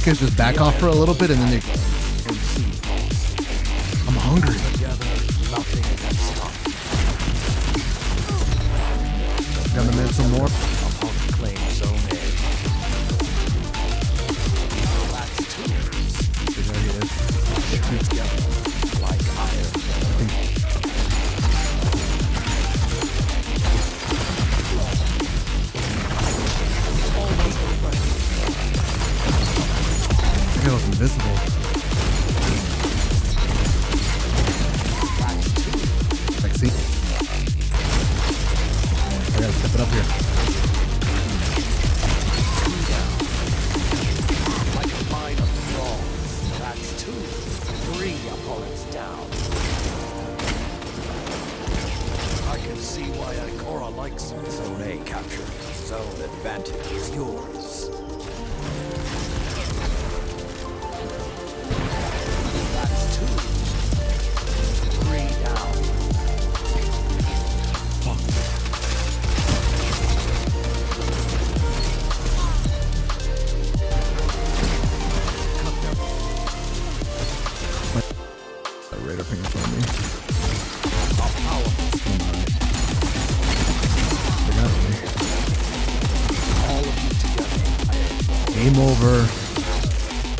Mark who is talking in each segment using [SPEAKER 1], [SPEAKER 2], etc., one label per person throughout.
[SPEAKER 1] trick is just back off for a little bit and then they. I'm hungry. The mid some more. There he is.
[SPEAKER 2] Why Ikora likes. Zone A captured. Zone advantage is yours.
[SPEAKER 1] Game over.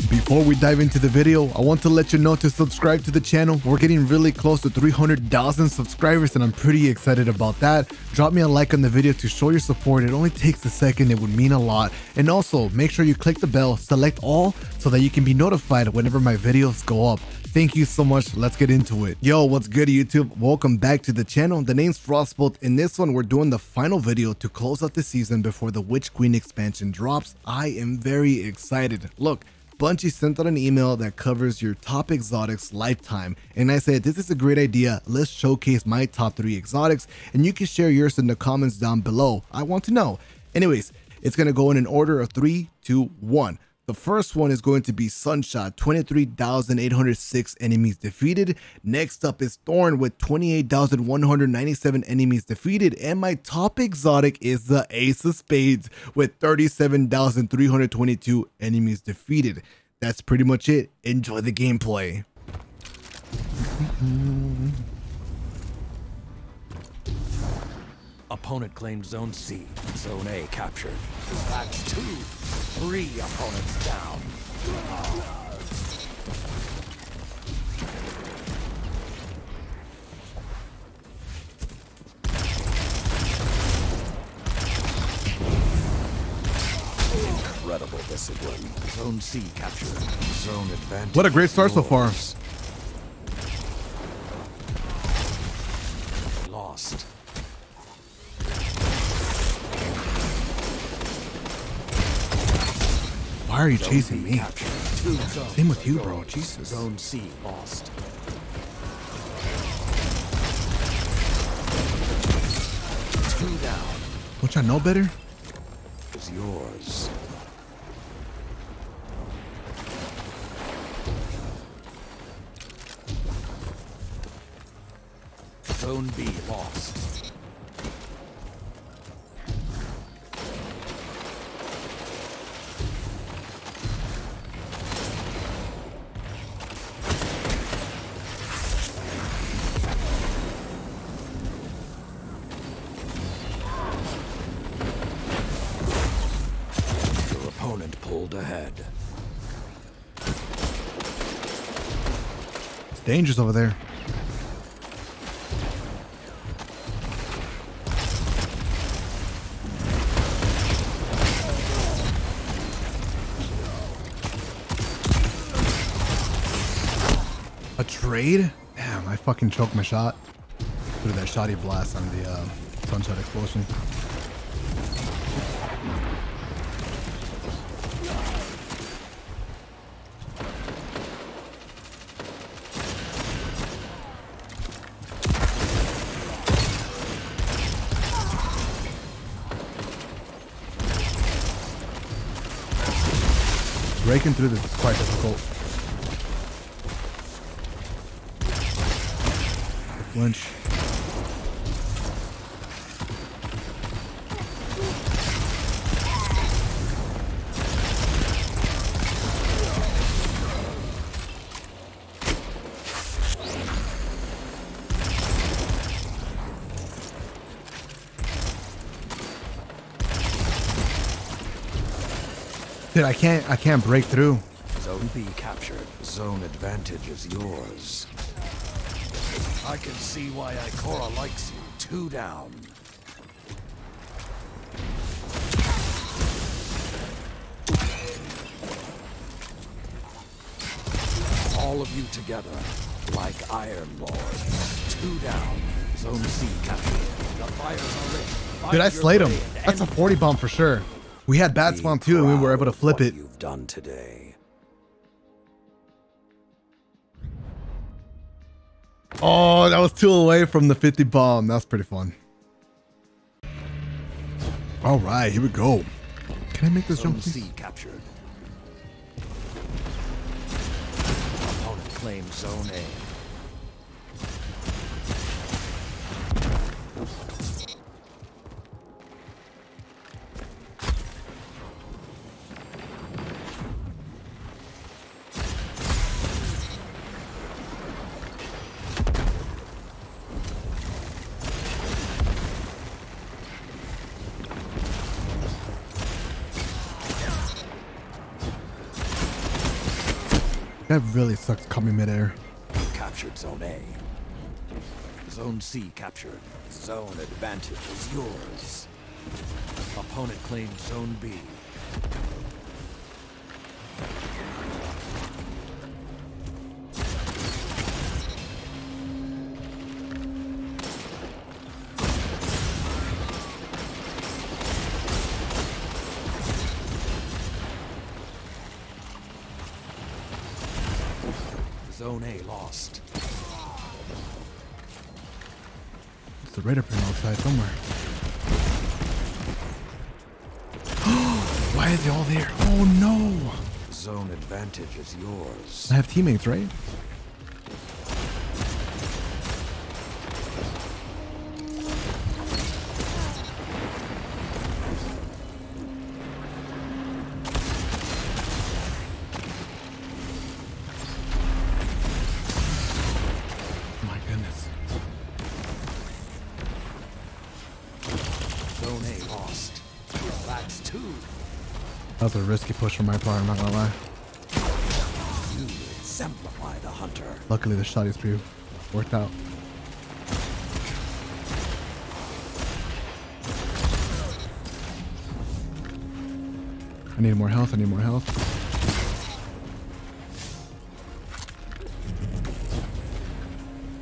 [SPEAKER 1] Before we dive into the video, I want to let you know to subscribe to the channel. We're getting really close to 300,000 subscribers and I'm pretty excited about that. Drop me a like on the video to show your support. It only takes a second. It would mean a lot. And also make sure you click the bell, select all so that you can be notified whenever my videos go up. Thank you so much. Let's get into it. Yo, what's good YouTube? Welcome back to the channel. The name's Frostbolt. In this one, we're doing the final video to close out the season before the Witch Queen expansion drops. I am very excited. Look, Bungie sent out an email that covers your top exotics lifetime. And I said, this is a great idea. Let's showcase my top three exotics and you can share yours in the comments down below. I want to know. Anyways, it's going to go in an order of three, two, one. The first one is going to be Sunshot, 23,806 enemies defeated. Next up is Thorn with 28,197 enemies defeated. And my top exotic is the Ace of Spades with 37,322 enemies defeated. That's pretty much it. Enjoy the gameplay.
[SPEAKER 2] Opponent claimed Zone C. Zone A captured. That's two. Three opponents down. Incredible discipline. Zone C captured. Zone advantage.
[SPEAKER 1] What a great start so far. Are you chasing me? Same with you, bro. Jesus.
[SPEAKER 2] Zone C lost. Two down
[SPEAKER 1] Don't y'all know better?
[SPEAKER 2] is yours. Zone B lost.
[SPEAKER 1] Dangerous over there. A trade? Damn, I fucking choked my shot. Through that shoddy blast on the uh, sunshot explosion. Breaking through this is quite difficult. Flinch. Dude, I can't I can't break through.
[SPEAKER 2] Zone B captured. Zone advantage is yours. I can see why Ikora likes you. Two down. All of you together, like Iron Lord. Two down. Zone C captured. The fires are lit. Find
[SPEAKER 1] Dude, I slayed him. That's a 40 bomb for sure. We had bad
[SPEAKER 2] Be
[SPEAKER 1] spawn too, and we were able to flip it.
[SPEAKER 2] You've done today.
[SPEAKER 1] Oh, that was two away from the 50 bomb. That's pretty fun. All right, here we go. Can I make this
[SPEAKER 2] Zone
[SPEAKER 1] jump, please?
[SPEAKER 2] C captured. Opponent claims Zone A.
[SPEAKER 1] That really sucks coming midair.
[SPEAKER 2] Captured Zone A. Zone C captured. Zone advantage is yours. Opponent claims Zone B. Zone A lost.
[SPEAKER 1] It's the radar pin outside somewhere. Why is he all there? Oh no!
[SPEAKER 2] Zone advantage is yours.
[SPEAKER 1] I have teammates, right? Was a risky push from my part, I'm not gonna lie.
[SPEAKER 2] You exemplify the hunter.
[SPEAKER 1] Luckily the shotty spree worked out. I need more health, I need more health.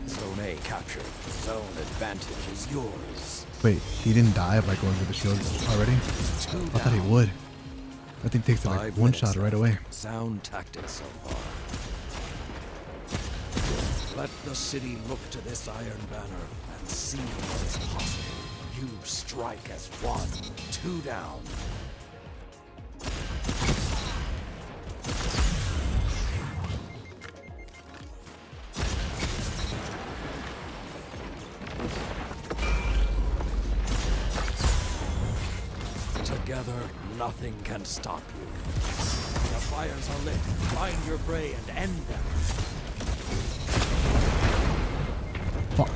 [SPEAKER 2] Zone A captured. Zone advantage is yours.
[SPEAKER 1] Wait, he didn't die by going through the shield already? I thought he would. That thing takes like
[SPEAKER 2] Five
[SPEAKER 1] one shot right away.
[SPEAKER 2] Sound tactics so far. Let the city look to this Iron Banner and see what is possible. You strike as one. Two down. Nothing can stop you. The fires are lit. Find your prey and end them.
[SPEAKER 1] Fuck.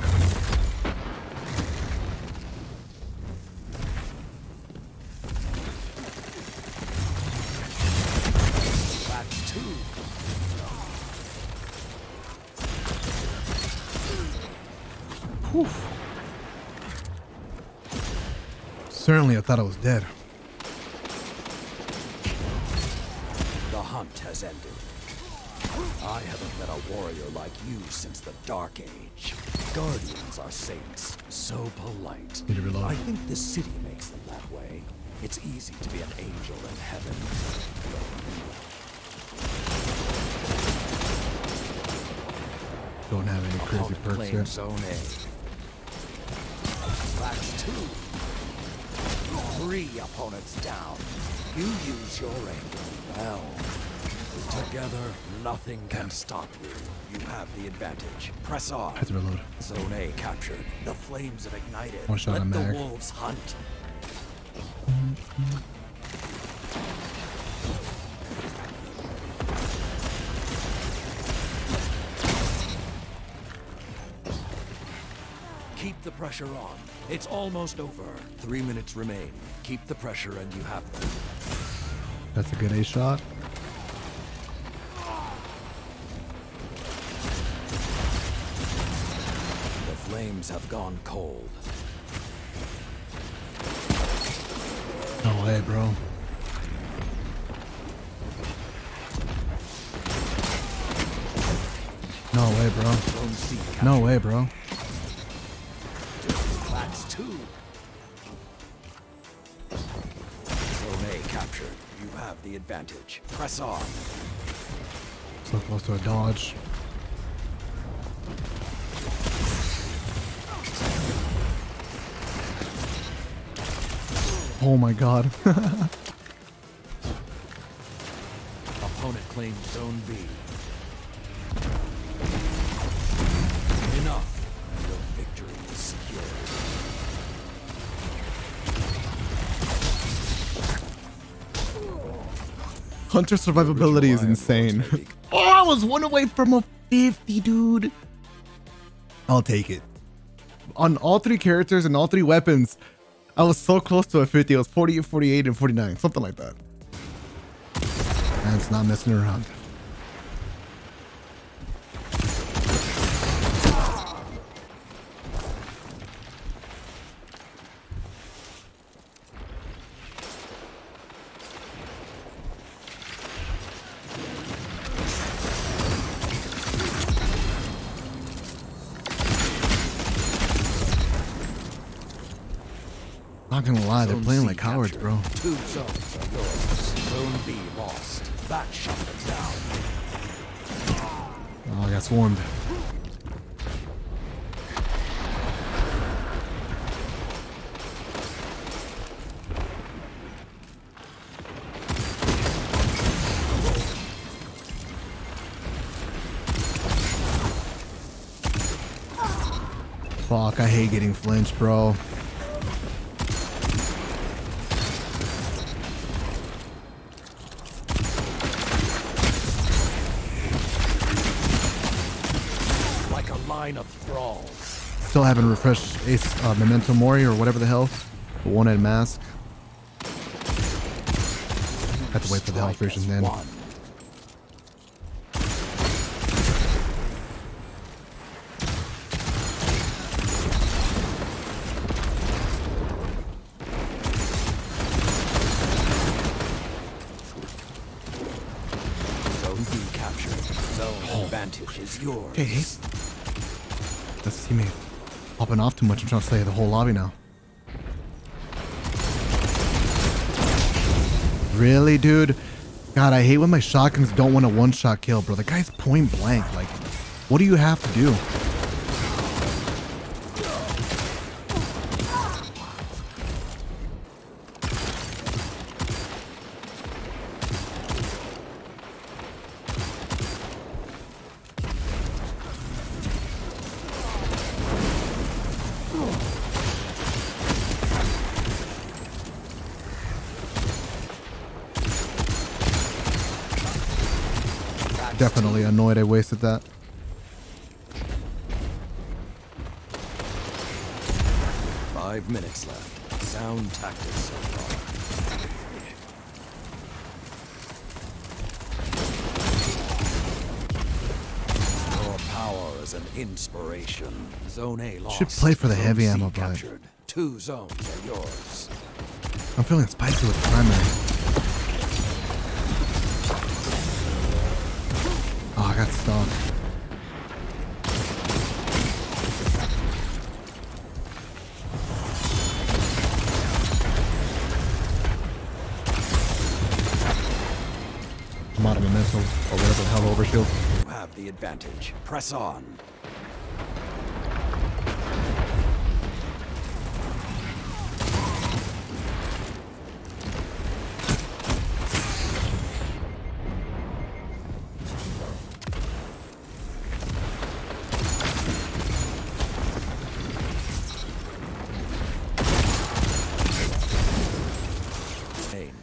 [SPEAKER 1] Certainly I thought I was dead.
[SPEAKER 2] Warrior like you since the Dark Age. Guardians are saints, so polite.
[SPEAKER 1] Need to reload.
[SPEAKER 2] I think the city makes them that way. It's easy to be an angel in heaven.
[SPEAKER 1] Don't have any crazy
[SPEAKER 2] Opponent
[SPEAKER 1] perks yet.
[SPEAKER 2] Zone A. That's two. Three opponents down. You use your anger well. Together, nothing can stop you. You have the advantage. Press on.
[SPEAKER 1] I have to reload.
[SPEAKER 2] Zone A captured. The flames have ignited.
[SPEAKER 1] One shot
[SPEAKER 2] Let the
[SPEAKER 1] mag.
[SPEAKER 2] wolves hunt. Keep the pressure on. It's almost over. Three minutes remain. Keep the pressure and you have them.
[SPEAKER 1] That's a good A shot.
[SPEAKER 2] Flames have gone cold.
[SPEAKER 1] No way, bro. No way, bro.
[SPEAKER 2] Zone C captured.
[SPEAKER 1] No way, bro.
[SPEAKER 2] That's two. A captured. You have the advantage. Press on.
[SPEAKER 1] So close to a dodge. Oh my god.
[SPEAKER 2] Opponent claims Zone B. Enough. Your victory is secure.
[SPEAKER 1] Hunter survivability is insane. oh, I was one away from a 50, dude. I'll take it. On all three characters and all three weapons, I was so close to a 50. It was 48, 48, and 49. Something like that. And it's not messing around. Not gonna lie, they're playing like cowards, bro.
[SPEAKER 2] Two zones are yours. Zone B lost. That shut them down.
[SPEAKER 1] Oh, I got swarmed. Fuck, I hate getting flinched, bro.
[SPEAKER 2] Like a line of thralls.
[SPEAKER 1] Still haven't refreshed Ace uh, Memento Mori or whatever the hell. The one-head mask. Have to wait for the health version then.
[SPEAKER 2] one. Zone B. Zone advantage is yours.
[SPEAKER 1] Okay. That's teammate popping off too much. I'm trying to slay the whole lobby now. Really, dude? God, I hate when my shotguns don't want a one-shot kill, bro. The guy's point blank. Like, what do you have to do? Definitely annoyed I wasted that.
[SPEAKER 2] Five minutes left. Sound tactics so far. Your power is an inspiration. Zone A lost.
[SPEAKER 1] Should play for the heavy ammo, but-.
[SPEAKER 2] Two zones are yours.
[SPEAKER 1] I'm feeling spicy with the primary. Got stuck. I'm out of my missile or whatever the hell overshield.
[SPEAKER 2] You have the advantage. Press on.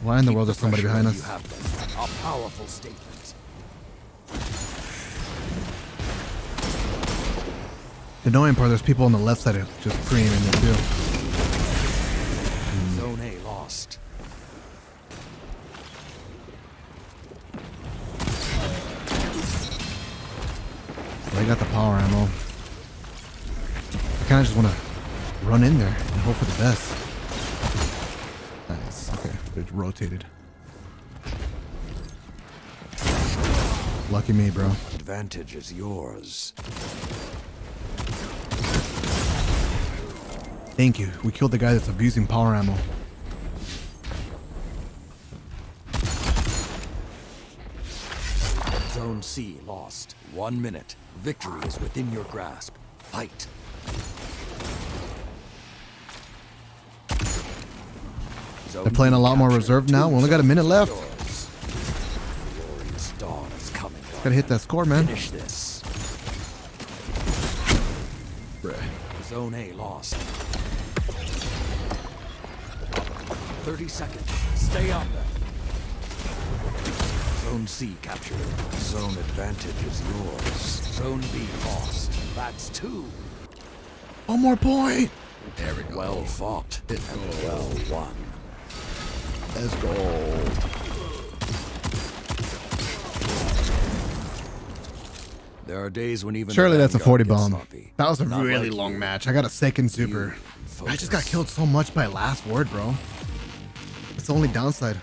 [SPEAKER 1] Why in the world is somebody behind us?
[SPEAKER 2] A powerful statement.
[SPEAKER 1] The annoying part, there's people on the left side just creaming it too. Hmm.
[SPEAKER 2] Zone A lost.
[SPEAKER 1] I got the power ammo. I kind of just want to run in there and hope for the best. Nice. Okay, it rotated. Lucky me, bro.
[SPEAKER 2] Advantage is yours.
[SPEAKER 1] Thank you. We killed the guy that's abusing power ammo.
[SPEAKER 2] Zone C lost. One minute. Victory is within your grasp. Fight.
[SPEAKER 1] They're playing a lot more reserved now. We only got a minute left.
[SPEAKER 2] yours. Glorious dawn is coming.
[SPEAKER 1] Gotta hit that score, man.
[SPEAKER 2] Finish this. Zone A lost. 30 seconds. Stay on them. Zone C captured. Zone advantage is yours. Zone B lost. That's two.
[SPEAKER 1] One more point. There we go.
[SPEAKER 2] Well fought and well won.
[SPEAKER 1] Let's go.
[SPEAKER 2] There are days when even
[SPEAKER 1] Surely that's a 40 bomb.
[SPEAKER 2] sloppy.
[SPEAKER 1] That was a
[SPEAKER 2] Not
[SPEAKER 1] really
[SPEAKER 2] like
[SPEAKER 1] long
[SPEAKER 2] you.
[SPEAKER 1] match. I got a second super. I just got killed so much by last word, bro. It's the only downside.